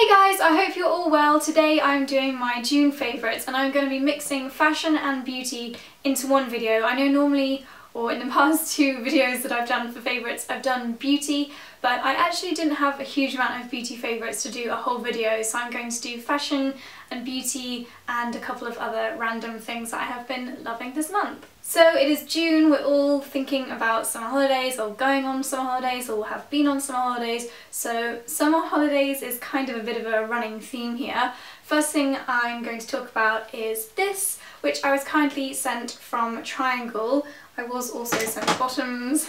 Hey guys, I hope you're all well. Today I'm doing my June favourites and I'm going to be mixing fashion and beauty into one video. I know normally, or in the past two videos that I've done for favourites, I've done beauty, but I actually didn't have a huge amount of beauty favourites to do a whole video, so I'm going to do fashion and beauty and a couple of other random things that I have been loving this month. So it is June, we're all thinking about summer holidays or going on summer holidays or have been on summer holidays. So summer holidays is kind of a bit of a running theme here. First thing I'm going to talk about is this, which I was kindly sent from Triangl. I was also sent bottoms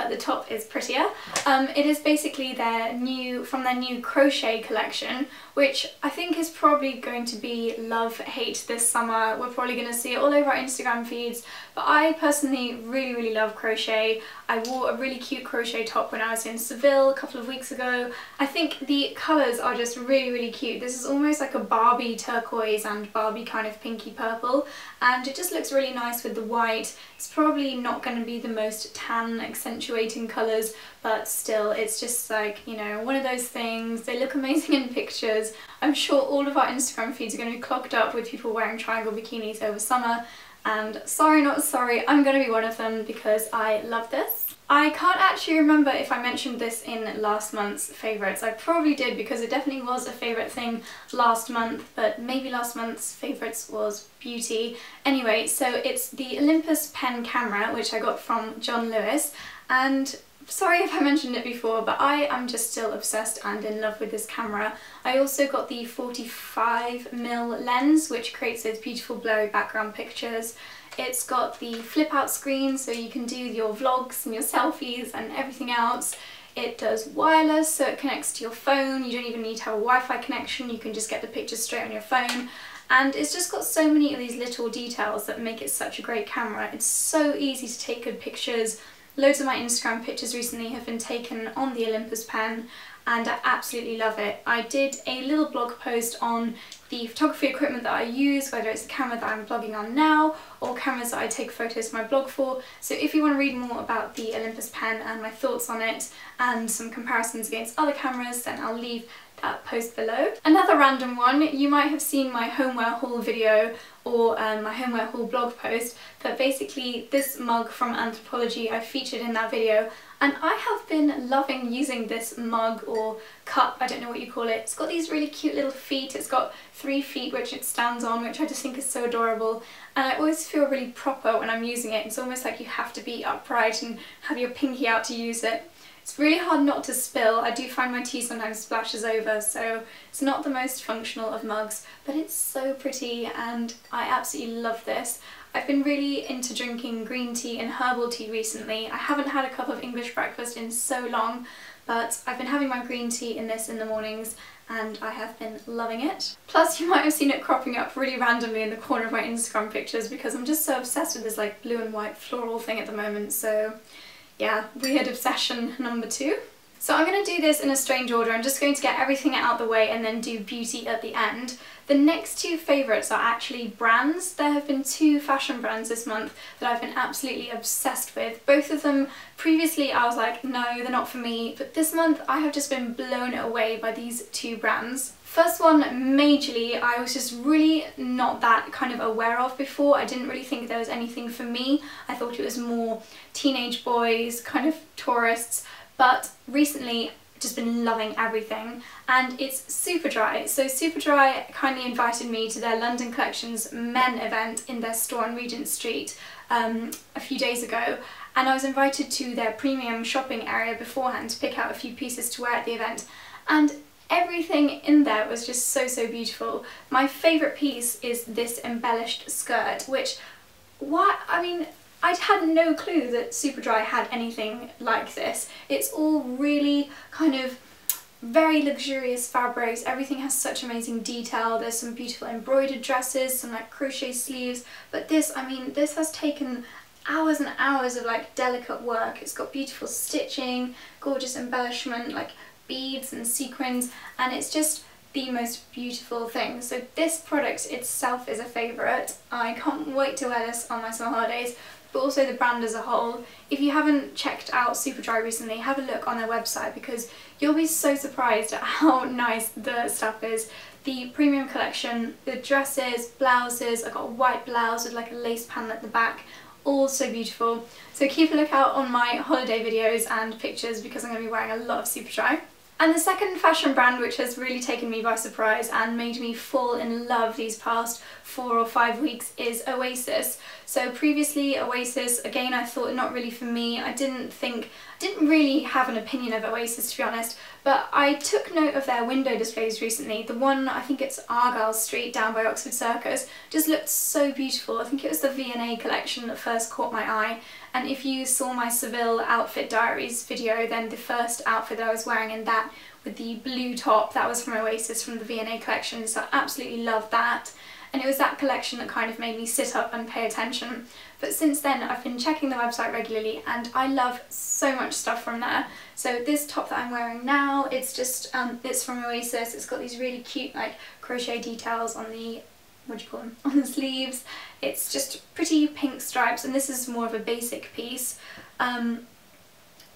but the top is prettier. Um, it is basically their new, from their new crochet collection, which I think is probably going to be love-hate this summer. We're probably going to see it all over our Instagram feeds, but I personally really, really love crochet. I wore a really cute crochet top when I was in Seville a couple of weeks ago. I think the colours are just really, really cute. This is almost like a Barbie turquoise and Barbie kind of pinky purple, and it just looks really nice with the white. It's probably not going to be the most tan accentuating colours, but still it's just like, you know, one of those things. They look amazing in pictures. I'm sure all of our Instagram feeds are going to be clogged up with people wearing Triangl bikinis over summer and sorry not sorry, I'm going to be one of them because I love this. I can't actually remember if I mentioned this in last month's favourites. I probably did because it definitely was a favourite thing last month, but maybe last month's favourites was beauty. Anyway, so it's the Olympus pen camera, which I got from John Lewis, and sorry if I mentioned it before, but I am just still obsessed and in love with this camera. I also got the 45mm lens, which creates those beautiful blurry background pictures. It's got the flip out screen, so you can do your vlogs and your selfies and everything else. It does wireless, so it connects to your phone. You don't even need to have a Wi-Fi connection. You can just get the pictures straight on your phone. And it's just got so many of these little details that make it such a great camera. It's so easy to take good pictures, Loads of my Instagram pictures recently have been taken on the Olympus pen and I absolutely love it. I did a little blog post on the photography equipment that I use, whether it's the camera that I'm blogging on now or cameras that I take photos for my blog for. So if you want to read more about the Olympus pen and my thoughts on it and some comparisons against other cameras, then I'll leave that post below. Another random one, you might have seen my homeware haul video or um, my homeware haul blog post, but basically this mug from Anthropologie I featured in that video and I have been loving using this mug or cup, I don't know what you call it. It's got these really cute little feet, it's got three feet which it stands on, which I just think is so adorable and I always feel really proper when I'm using it. It's almost like you have to be upright and have your pinky out to use it. It's really hard not to spill. I do find my tea sometimes splashes over, so it's not the most functional of mugs, but it's so pretty and I absolutely love this. I've been really into drinking green tea and herbal tea recently. I haven't had a cup of English breakfast in so long, but I've been having my green tea in this in the mornings and I have been loving it. Plus you might have seen it cropping up really randomly in the corner of my Instagram pictures because I'm just so obsessed with this like blue and white floral thing at the moment so yeah, weird obsession number two. So I'm going to do this in a strange order. I'm just going to get everything out of the way and then do beauty at the end. The next two favourites are actually brands. There have been two fashion brands this month that I've been absolutely obsessed with. Both of them, previously I was like, no, they're not for me. But this month I have just been blown away by these two brands. First one, majorly, I was just really not that kind of aware of before. I didn't really think there was anything for me. I thought it was more teenage boys, kind of tourists, but recently just been loving everything and it's Superdry. So Superdry kindly invited me to their London Collections men event in their store on Regent Street um, a few days ago and I was invited to their premium shopping area beforehand to pick out a few pieces to wear at the event and everything in there was just so, so beautiful. My favourite piece is this embellished skirt, which, what, I mean, I'd had no clue that Superdry had anything like this. It's all really kind of very luxurious fabrics, everything has such amazing detail, there's some beautiful embroidered dresses, some like crochet sleeves, but this, I mean, this has taken hours and hours of like delicate work. It's got beautiful stitching, gorgeous embellishment, like beads and sequins and it's just the most beautiful thing. So this product itself is a favourite. I can't wait to wear this on my summer holidays but also the brand as a whole. If you haven't checked out Superdry recently, have a look on their website because You'll be so surprised at how nice the stuff is. The premium collection, the dresses, blouses, I got a white blouse with like a lace panel at the back, all so beautiful. So keep a lookout on my holiday videos and pictures because I'm going to be wearing a lot of Superdry. And the second fashion brand which has really taken me by surprise and made me fall in love these past four or five weeks is Oasis. So previously Oasis, again I thought not really for me, I didn't think, didn't really have an opinion of Oasis to be honest, but I took note of their window displays recently. The one, I think it's Argyll Street down by Oxford Circus, just looked so beautiful. I think it was the V&A collection that first caught my eye and if you saw my Seville Outfit Diaries video, then the first outfit that I was wearing in that with the blue top, that was from Oasis from the V&A collection, so I absolutely love that. And it was that collection that kind of made me sit up and pay attention. But since then, I've been checking the website regularly and I love so much stuff from there. So this top that I'm wearing now, it's just, um, it's from Oasis. It's got these really cute like crochet details on the what do you call them, on the sleeves. It's just pretty pink stripes and this is more of a basic piece. Um,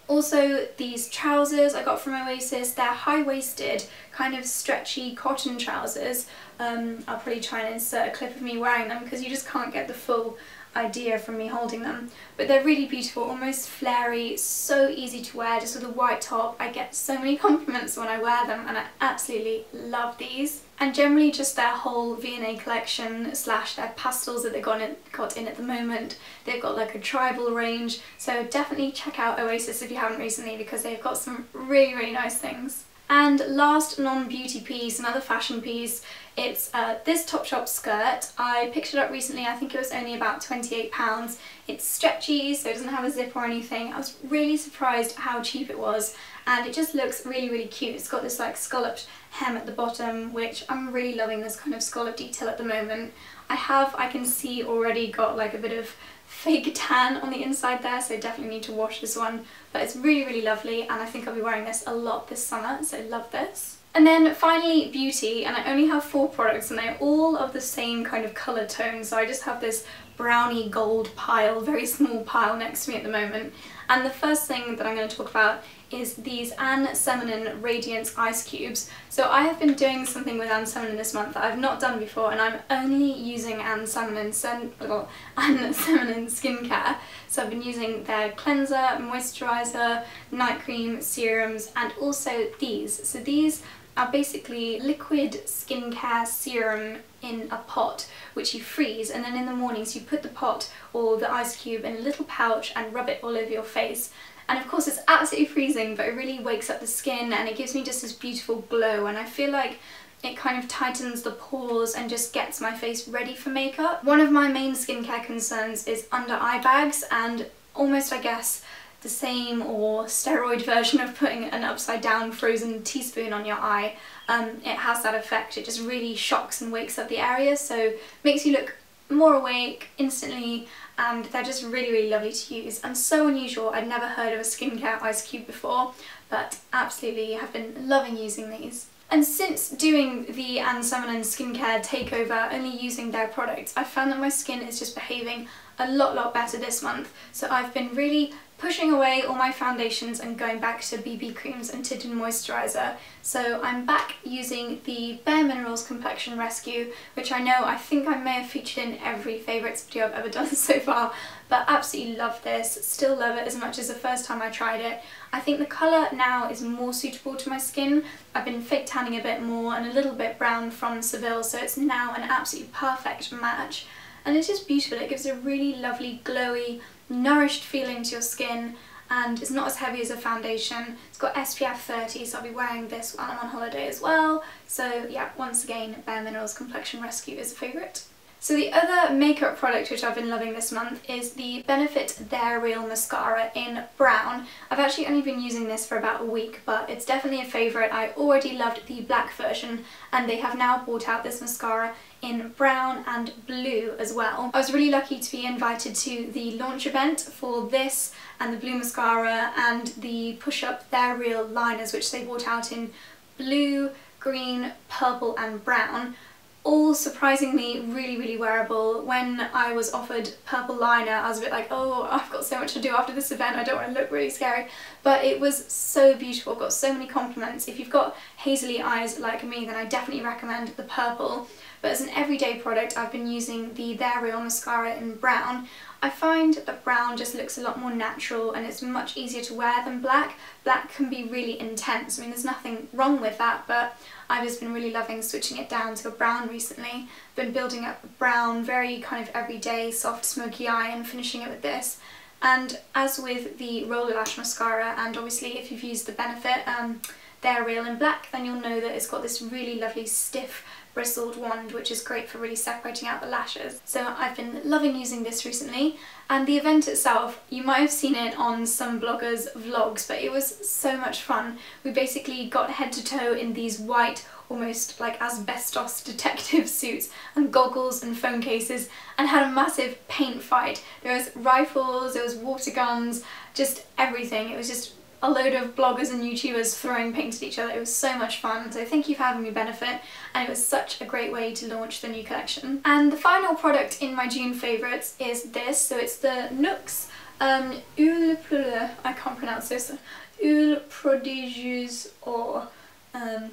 also these trousers I got from Oasis, they're high-waisted, kind of stretchy cotton trousers. Um, I'll probably try and insert a clip of me wearing them because you just can't get the full idea from me holding them. But they're really beautiful, almost flary, so easy to wear just with a white top. I get so many compliments when I wear them and I absolutely love these. And generally just their whole V&A collection slash their pastels that they've got in, got in at the moment. They've got like a tribal range, so definitely check out Oasis if you haven't recently because they've got some really, really nice things. And last non-beauty piece, another fashion piece, it's uh, this Topshop skirt. I picked it up recently, I think it was only about £28. It's stretchy, so it doesn't have a zip or anything. I was really surprised how cheap it was and it just looks really, really cute. It's got this like scalloped hem at the bottom, which I'm really loving this kind of scallop detail at the moment. I have, I can see already got like a bit of fake tan on the inside there so definitely need to wash this one. But it's really really lovely and I think I'll be wearing this a lot this summer so love this. And then finally beauty and I only have four products and they're all of the same kind of colour tone. So I just have this browny gold pile, very small pile next to me at the moment. And the first thing that I'm going to talk about is these Anne Semonin Radiance Ice Cubes. So I have been doing something with Anne Semonin this month that I've not done before and I'm only using Anne Semonin, Sen Anne Semonin skincare. So I've been using their cleanser, moisturiser, night cream, serums and also these. So these are basically liquid skincare serum in a pot which you freeze and then in the mornings you put the pot or the ice cube in a little pouch and rub it all over your face and of course it's absolutely freezing but it really wakes up the skin and it gives me just this beautiful glow and I feel like it kind of tightens the pores and just gets my face ready for makeup. One of my main skincare concerns is under eye bags and almost I guess the same or steroid version of putting an upside down frozen teaspoon on your eye. Um, it has that effect, it just really shocks and wakes up the area so makes you look more awake instantly and they're just really really lovely to use and so unusual I'd never heard of a skincare ice cube before but absolutely have been loving using these. And since doing the Anne Semonin skincare takeover, only using their products, I found that my skin is just behaving a lot lot better this month. So I've been really pushing away all my foundations and going back to BB creams and tinted moisturiser. So I'm back using the Bare Minerals Complexion Rescue, which I know I think I may have featured in every favourites video I've ever done so far, but absolutely love this, still love it as much as the first time I tried it. I think the colour now is more suitable to my skin. I've been fake tanning a bit more and a little bit brown from Seville, so it's now an absolutely perfect match. And it's just beautiful, it gives a really lovely glowy nourished feeling to your skin and it's not as heavy as a foundation. It's got SPF 30 so I'll be wearing this while I'm on holiday as well. So yeah, once again, Bare Minerals Complexion Rescue is a favourite. So the other makeup product which I've been loving this month is the Benefit They're Real Mascara in brown. I've actually only been using this for about a week but it's definitely a favourite. I already loved the black version and they have now brought out this mascara in brown and blue as well. I was really lucky to be invited to the launch event for this and the blue mascara and the Push Up They're Real liners which they brought out in blue, green, purple and brown all surprisingly really really wearable. When I was offered purple liner I was a bit like oh I've got so much to do after this event I don't want to look really scary but it was so beautiful, got so many compliments. If you've got hazily eyes like me then I definitely recommend the purple but as an everyday product I've been using the They're Real mascara in brown. I find that brown just looks a lot more natural and it's much easier to wear than black. Black can be really intense, I mean there's nothing wrong with that but I've just been really loving switching it down to a brown recently. Been building up a brown, very kind of everyday soft smoky eye and finishing it with this. And as with the Roller Lash Mascara, and obviously if you've used the Benefit um, They're Real in black, then you'll know that it's got this really lovely stiff bristled wand which is great for really separating out the lashes. So I've been loving using this recently and the event itself, you might have seen it on some bloggers' vlogs but it was so much fun. We basically got head to toe in these white almost like asbestos detective suits and goggles and phone cases and had a massive paint fight. There was rifles, there was water guns, just everything. It was just a load of bloggers and YouTubers throwing paint at each other. It was so much fun, so thank you for having me Benefit, and it was such a great way to launch the new collection. And the final product in my June favourites is this, so it's the Nuxe um, Huile, I can't pronounce this, Huile Prodigieuse or, um,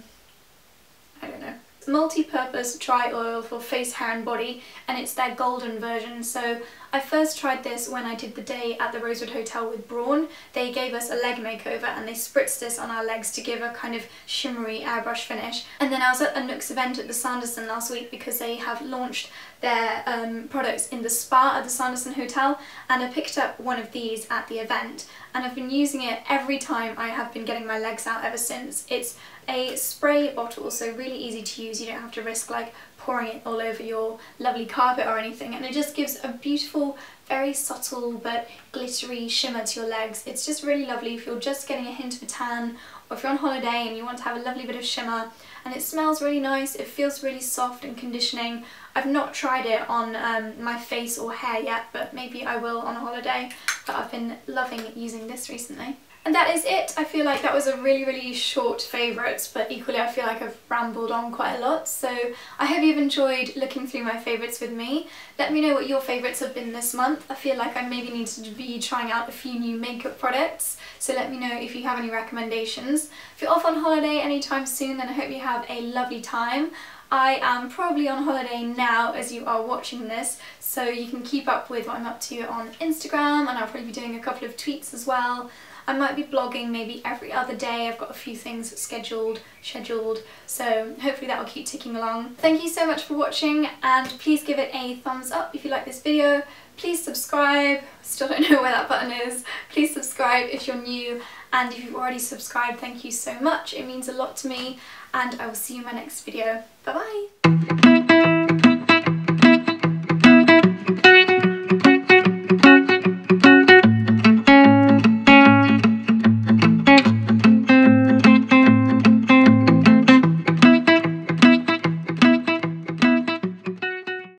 I don't know, multi-purpose dry oil for face, hair and body. And it's their golden version. So I first tried this when I did the day at the Rosewood Hotel with Braun. They gave us a leg makeover and they spritzed this on our legs to give a kind of shimmery airbrush finish. And then I was at a Nuxe event at the Sanderson last week because they have launched their um, products in the spa at the Sanderson Hotel and I picked up one of these at the event and I've been using it every time I have been getting my legs out ever since. It's a spray bottle so really easy to use, you don't have to risk like pouring it all over your lovely carpet or anything and it just gives a beautiful very subtle but glittery shimmer to your legs. It's just really lovely if you're just getting a hint of a tan or if you're on holiday and you want to have a lovely bit of shimmer and it smells really nice, it feels really soft and conditioning. I've not tried it on um, my face or hair yet but maybe I will on a holiday but I've been loving using this recently. And that is it. I feel like that was a really, really short favourites, but equally I feel like I've rambled on quite a lot. So I hope you've enjoyed looking through my favourites with me. Let me know what your favourites have been this month. I feel like I maybe need to be trying out a few new makeup products. So let me know if you have any recommendations. If you're off on holiday anytime soon, then I hope you have a lovely time. I am probably on holiday now as you are watching this so you can keep up with what I'm up to on Instagram and I'll probably be doing a couple of tweets as well. I might be blogging maybe every other day. I've got a few things scheduled, scheduled, so hopefully that will keep ticking along. Thank you so much for watching and please give it a thumbs up if you like this video. Please subscribe, still don't know where that button is. Please subscribe if you're new and if you've already subscribed, thank you so much. It means a lot to me and I will see you in my next video. Bye bye!